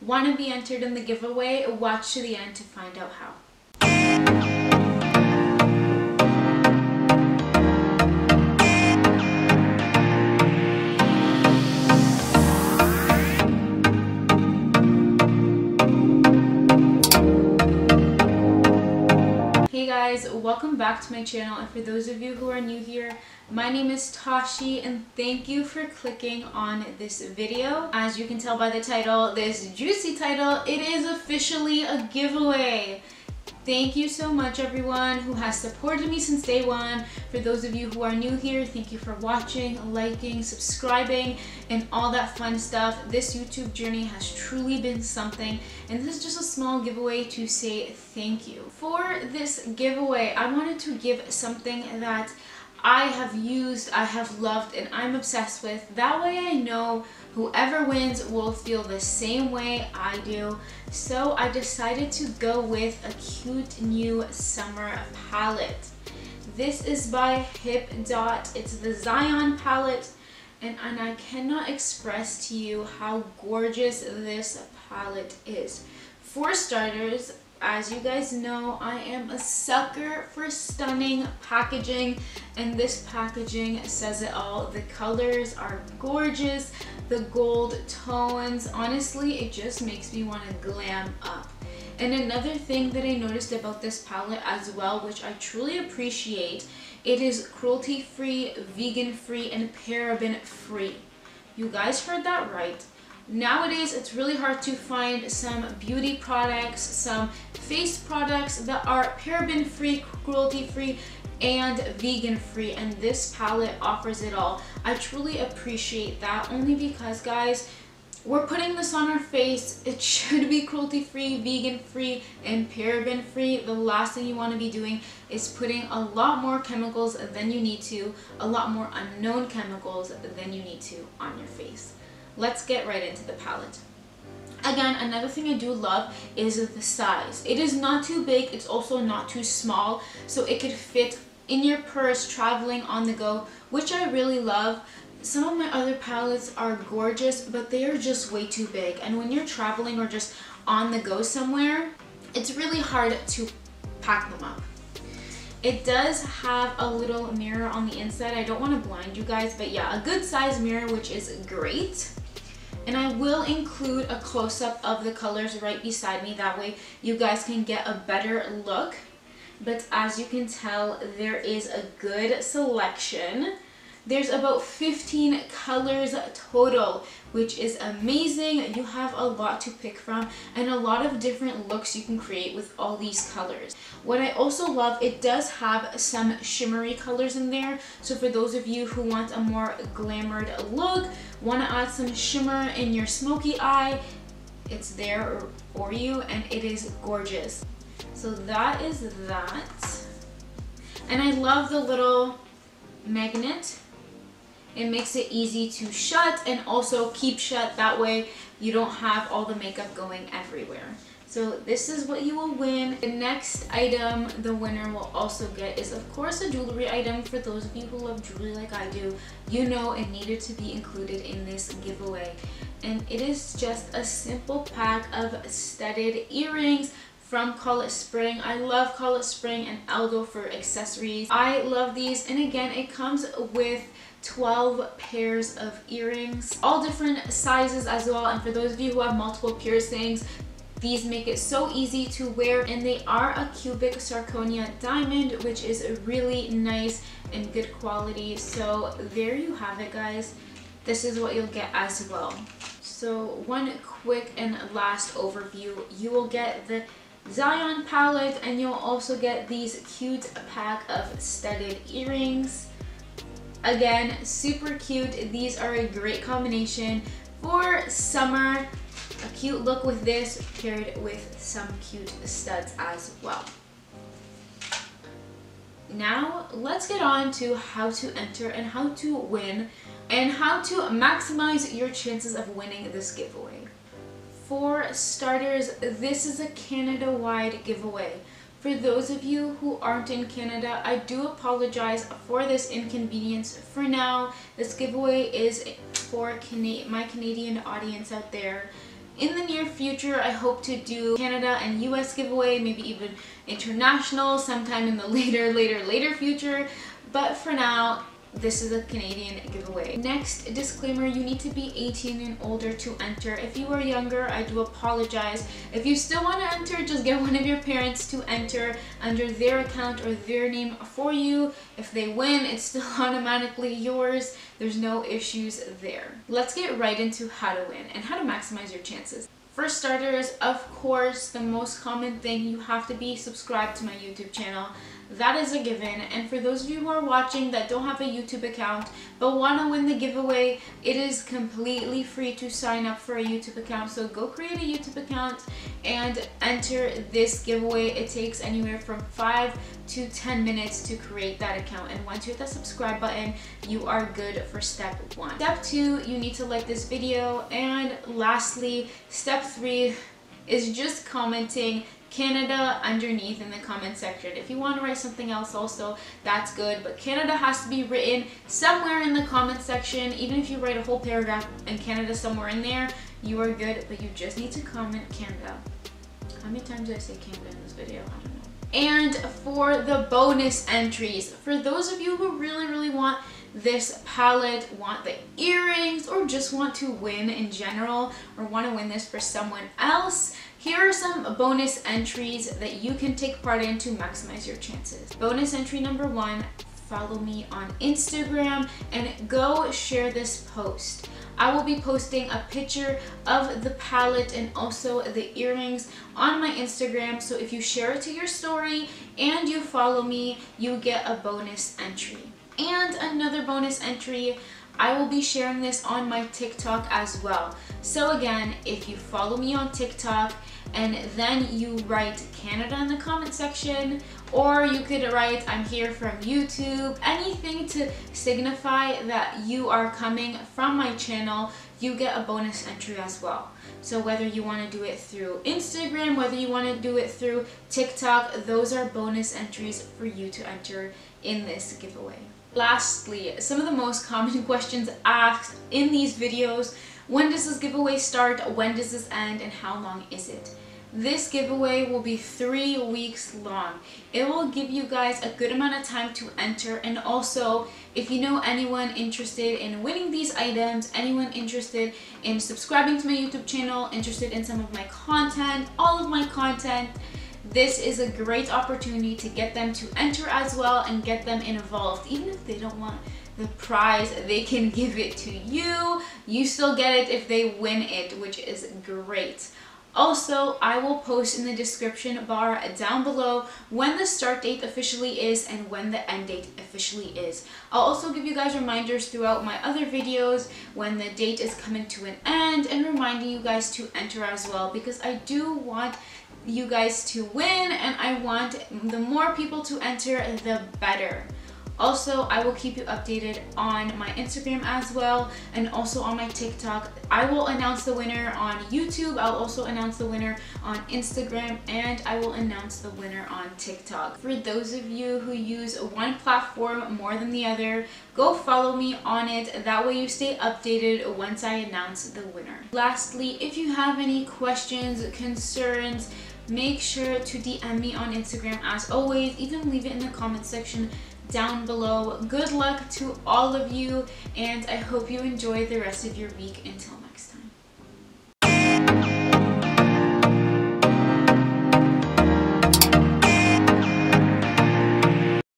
Want to be entered in the giveaway? Watch to the end to find out how. Guys, welcome back to my channel and for those of you who are new here, my name is Tashi and thank you for clicking on this video. As you can tell by the title, this juicy title, it is officially a giveaway. Thank you so much everyone who has supported me since day one. For those of you who are new here, thank you for watching, liking, subscribing, and all that fun stuff. This YouTube journey has truly been something, and this is just a small giveaway to say thank you. For this giveaway, I wanted to give something that I have used, I have loved, and I'm obsessed with. That way I know whoever wins will feel the same way I do. So I decided to go with a cute new summer palette. This is by Hip Dot. It's the Zion palette. And, and I cannot express to you how gorgeous this palette is. For starters, as you guys know, I am a sucker for stunning packaging and this packaging says it all. The colors are gorgeous, the gold tones, honestly, it just makes me want to glam up. And another thing that I noticed about this palette as well, which I truly appreciate, it is cruelty-free, vegan-free, and paraben-free. You guys heard that right. Nowadays, it's really hard to find some beauty products, some face products that are paraben-free, cruelty-free, and vegan-free, and this palette offers it all. I truly appreciate that, only because, guys, we're putting this on our face. It should be cruelty-free, vegan-free, and paraben-free. The last thing you want to be doing is putting a lot more chemicals than you need to, a lot more unknown chemicals than you need to on your face let's get right into the palette. Again, another thing I do love is the size. It is not too big, it's also not too small, so it could fit in your purse traveling on the go, which I really love. Some of my other palettes are gorgeous, but they are just way too big. And when you're traveling or just on the go somewhere, it's really hard to pack them up. It does have a little mirror on the inside. I don't want to blind you guys, but yeah, a good size mirror, which is great. And I will include a close-up of the colors right beside me. That way you guys can get a better look. But as you can tell, there is a good selection. There's about 15 colors total, which is amazing. You have a lot to pick from and a lot of different looks you can create with all these colors. What I also love, it does have some shimmery colors in there. So for those of you who want a more glamored look, want to add some shimmer in your smoky eye, it's there for you and it is gorgeous. So that is that. And I love the little magnet it makes it easy to shut and also keep shut. That way you don't have all the makeup going everywhere. So this is what you will win. The next item the winner will also get is of course a jewelry item. For those of you who love jewelry like I do, you know it needed to be included in this giveaway. And it is just a simple pack of studded earrings from Call It Spring. I love Call It Spring and Aldo for accessories. I love these and again it comes with 12 pairs of earrings all different sizes as well. And for those of you who have multiple piercings these make it so easy to wear and they are a cubic zirconia diamond which is really nice and good quality. So there you have it guys. This is what you'll get as well. So one quick and last overview. You will get the Zion palette and you'll also get these cute pack of studded earrings Again, super cute. These are a great combination for summer. A cute look with this paired with some cute studs as well. Now, let's get on to how to enter and how to win and how to maximize your chances of winning this giveaway. For starters, this is a Canada-wide giveaway. For those of you who aren't in Canada, I do apologize for this inconvenience. For now, this giveaway is for Cana my Canadian audience out there. In the near future, I hope to do Canada and US giveaway, maybe even international sometime in the later, later, later future. But for now, this is a Canadian giveaway. Next disclaimer, you need to be 18 and older to enter. If you are younger, I do apologize. If you still want to enter, just get one of your parents to enter under their account or their name for you. If they win, it's still automatically yours. There's no issues there. Let's get right into how to win and how to maximize your chances. For starters, of course, the most common thing, you have to be subscribed to my YouTube channel. That is a given. And for those of you who are watching that don't have a YouTube account but want to win the giveaway, it is completely free to sign up for a YouTube account. So go create a YouTube account and enter this giveaway. It takes anywhere from 5 to 10 minutes to create that account. And once you hit the subscribe button, you are good for step 1. Step 2, you need to like this video. And lastly, step 3 is just commenting Canada underneath in the comment section. If you want to write something else also, that's good. But Canada has to be written somewhere in the comment section. Even if you write a whole paragraph and Canada somewhere in there, you are good. But you just need to comment Canada. How many times did I say Canada in this video? I don't know. And for the bonus entries, for those of you who really, really want this palette, want the earrings, or just want to win in general, or want to win this for someone else, here are some bonus entries that you can take part in to maximize your chances. Bonus entry number one, follow me on Instagram and go share this post. I will be posting a picture of the palette and also the earrings on my Instagram. So if you share it to your story and you follow me, you get a bonus entry. And another bonus entry, I will be sharing this on my TikTok as well. So again, if you follow me on TikTok and then you write Canada in the comment section or you could write I'm here from YouTube, anything to signify that you are coming from my channel, you get a bonus entry as well. So whether you want to do it through Instagram, whether you want to do it through TikTok, those are bonus entries for you to enter in this giveaway. Lastly, some of the most common questions asked in these videos when does this giveaway start? When does this end? And how long is it? This giveaway will be three weeks long. It will give you guys a good amount of time to enter and also if you know anyone interested in winning these items, anyone interested in subscribing to my YouTube channel, interested in some of my content, all of my content, this is a great opportunity to get them to enter as well and get them involved. Even if they don't want the prize they can give it to you you still get it if they win it which is great also, I will post in the description bar down below when the start date officially is and when the end date officially is. I'll also give you guys reminders throughout my other videos when the date is coming to an end and reminding you guys to enter as well because I do want you guys to win and I want the more people to enter the better. Also, I will keep you updated on my Instagram as well and also on my TikTok. I will announce the winner on YouTube. I'll also announce the winner on Instagram and I will announce the winner on TikTok. For those of you who use one platform more than the other, go follow me on it. That way you stay updated once I announce the winner. Lastly, if you have any questions, concerns, make sure to DM me on Instagram as always. Even leave it in the comment section down below. Good luck to all of you and I hope you enjoy the rest of your week until